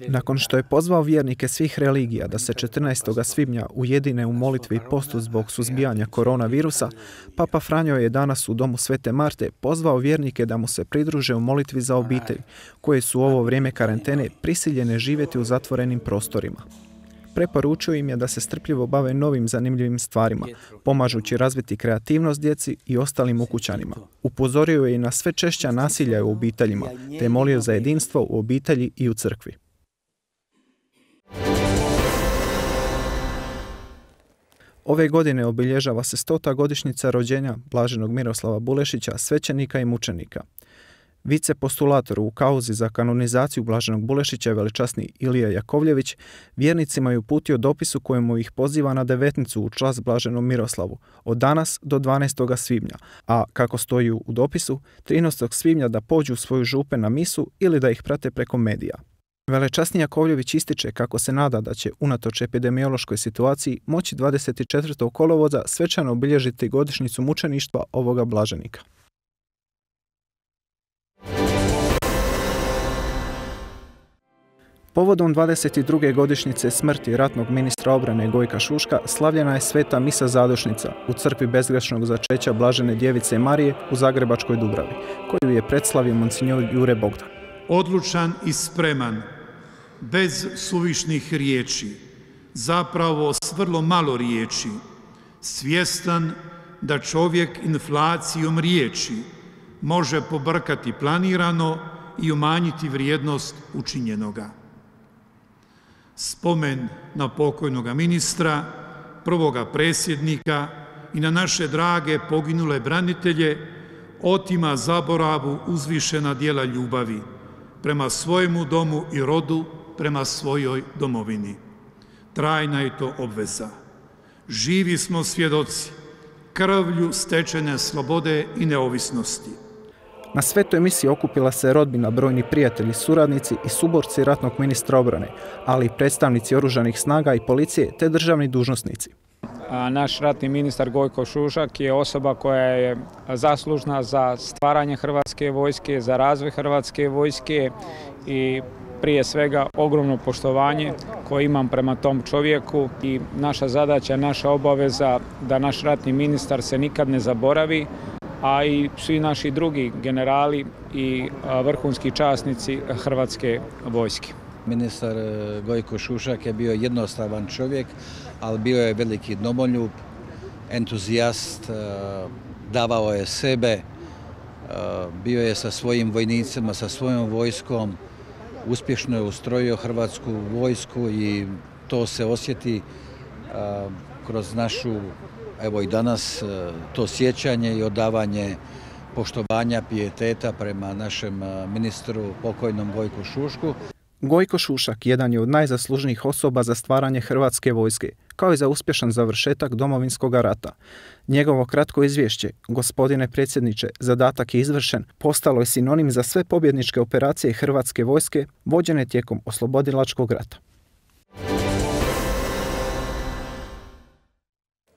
Nakon što je pozvao vjernike svih religija da se 14. svibnja ujedine u molitvi i postu zbog suzbijanja koronavirusa, Papa Franjo je danas u domu Svete Marte pozvao vjernike da mu se pridruže u molitvi za obitelj, koje su u ovo vrijeme karantene prisiljene živjeti u zatvorenim prostorima. Preporučio im je da se strpljivo bave novim zanimljivim stvarima, pomažući razviti kreativnost djeci i ostalim ukućanima. Upozorio je i na sve češća nasilja u obiteljima, te molio za jedinstvo u obitelji i u crkvi. Ove godine obilježava se stota godišnjica rođenja blaženog Miroslava Bulešića, svećenika i mučenika. Vice postulator u kauzi za kanonizaciju Blaženog Bulešića veličasni Ilija Jakovljević vjernicima je uputio dopis u kojemu ih poziva na devetnicu u čas Blaženom Miroslavu od danas do 12. svibnja, a kako stoji u dopisu 13. svibnja da pođu svoju župe na misu ili da ih prate preko medija. Velečasni Jakovljević ističe kako se nada da će unatoč epidemiološkoj situaciji moći 24. kolovoza svečano obilježiti godišnjicu mučeništva ovoga blaženika. Povodom 22. godišnjice smrti ratnog ministra obrane Gojka Šuška slavljena je sveta misa zadošnica u crkvi bezgrešnog začeća Blažene djevice Marije u Zagrebačkoj Dubravi, koju je predslavio monsignor Jure Bogdan. Odlučan i spreman, bez suvišnih riječi, zapravo s vrlo malo riječi, svjestan da čovjek inflacijom riječi može pobrkati planirano i umanjiti vrijednost učinjenoga. Spomen na pokojnoga ministra, prvoga predsjednika i na naše drage poginule branitelje otima zaboravu uzvišena dijela ljubavi prema svojemu domu i rodu, prema svojoj domovini. Trajna je to obveza. Živi smo svjedoci krvlju stečene slobode i neovisnosti. Na svetoj emisiji okupila se rodbina, brojni prijatelji, suradnici i suborci ratnog ministra obrane, ali i predstavnici oružanih snaga i policije te državni dužnosnici. Naš ratni ministar Gojko Šušak je osoba koja je zaslužna za stvaranje Hrvatske vojske, za razvoj Hrvatske vojske i prije svega ogromno poštovanje koje imam prema tom čovjeku i naša zadaća, naša obaveza da naš ratni ministar se nikad ne zaboravi, a i svi naši drugi generali i vrhunski časnici Hrvatske vojske. Ministar e, Gojko Šušak je bio jednostavan čovjek, ali bio je veliki domoljub, entuzijast, e, davao je sebe, e, bio je sa svojim vojnicima, sa svojom vojskom, uspješno je ustrojio Hrvatsku vojsku i to se osjeti kroz našu evo i danas to sjećanje i odavanje poštovanja pijeteta prema našem ministru pokojnom Gojku Šušku. Gojko Šušak jedan je od najzaslužnijih osoba za stvaranje Hrvatske vojske, kao i za uspješan završetak domovinskog rata. Njegovo kratko izvješće, gospodine predsjedniče, zadatak je izvršen, postalo je sinonim za sve pobjedničke operacije Hrvatske vojske vođene tijekom oslobodilačkog rata.